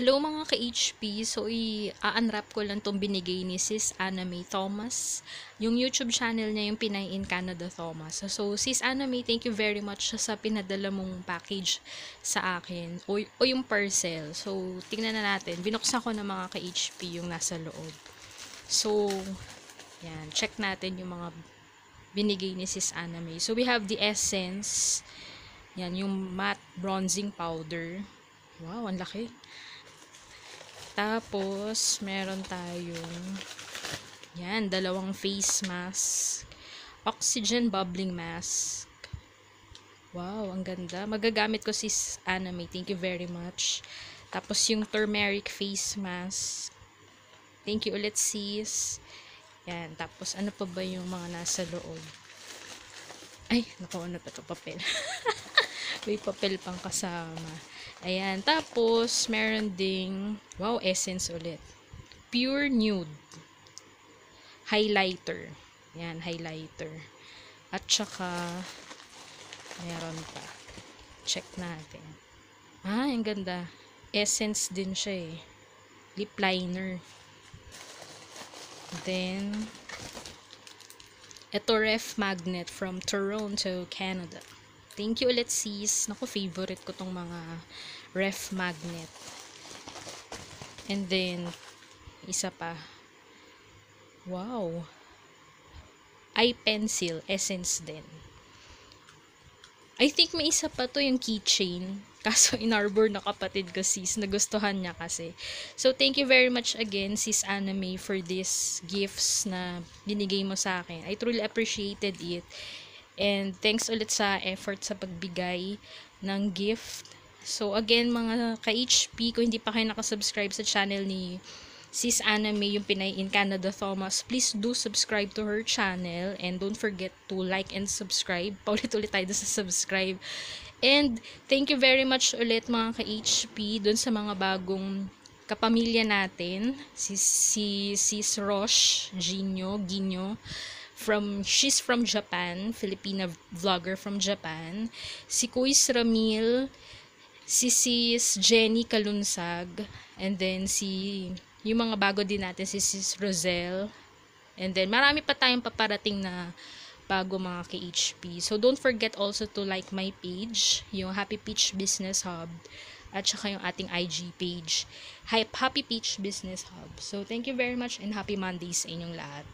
Hello mga ka-HP, so i-unwrap ko lang tong binigay ni Sis May Thomas. Yung YouTube channel niya yung Pinay in Canada Thomas. So Sis May, thank you very much sa pinadala mong package sa akin o, o yung parcel. So tingnan na natin, binuksan ko ng mga ka-HP yung nasa loob. So, yan, check natin yung mga binigay ni Sis May. So we have the Essence, yan, yung matte bronzing powder. Wow, ang laki. Tapos, meron tayong yan, dalawang face mask. Oxygen bubbling mask. Wow, ang ganda. Magagamit ko sis Anime. Thank you very much. Tapos yung turmeric face mask. Thank you ulit sis. Yan. Tapos ano pa ba yung mga nasa loob? Ay, naku, ano pa to papel. May papel pang kasama. Ayan. Tapos, meron ding, wow, essence ulit. Pure Nude. Highlighter. Ayan, highlighter. At saka, meron pa. Check natin. Ah, ang ganda. Essence din siya eh. Lip liner. Then, ito ref magnet from Toronto, Canada. Thank you ulit sis. Naku, favorite ko tong mga ref magnet. And then, isa pa. Wow. Eye pencil, essence din. I think may isa pa to yung keychain. Kaso inarbor na kapatid ko sis. Nagustuhan niya kasi. So, thank you very much again sis Anime for these gifts na binigay mo sa akin. I truly appreciated it. And thanks ulit sa effort sa pagbigay ng gift. So again mga ka-HP, kung hindi pa kayo nakasubscribe sa channel ni Sis Anime, yung Pinay in Canada Thomas, please do subscribe to her channel and don't forget to like and subscribe. Paulit-ulit tayo sa subscribe. And thank you very much ulit mga ka-HP dun sa mga bagong kapamilya natin. Si, si Sis Roche, Ginyo, Ginyo from she's from Japan, Filipina vlogger from Japan. Si Kuis Ramil, si Sis Jenny Kalunsag, and then si yung mga bago din natin si Sis Rosel. And then marami pa tayong paparating na bago mga ka-HP. So don't forget also to like my page, yung Happy Peach Business Hub at saka yung ating IG page, Happy Peach Business Hub. So thank you very much and happy Mondays sa inyong lahat.